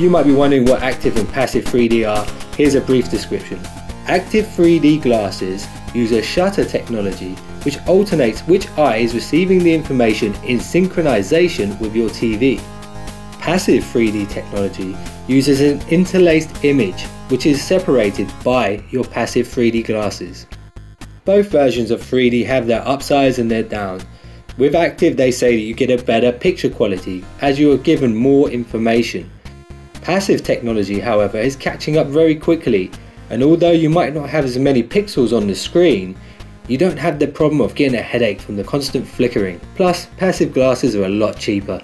You might be wondering what active and passive 3D are. Here's a brief description. Active 3D glasses use a shutter technology which alternates which eye is receiving the information in synchronization with your TV. Passive 3D technology uses an interlaced image which is separated by your passive 3D glasses. Both versions of 3D have their upsides and their downs. With active they say that you get a better picture quality as you are given more information. Passive technology however is catching up very quickly and although you might not have as many pixels on the screen, you don't have the problem of getting a headache from the constant flickering. Plus, passive glasses are a lot cheaper.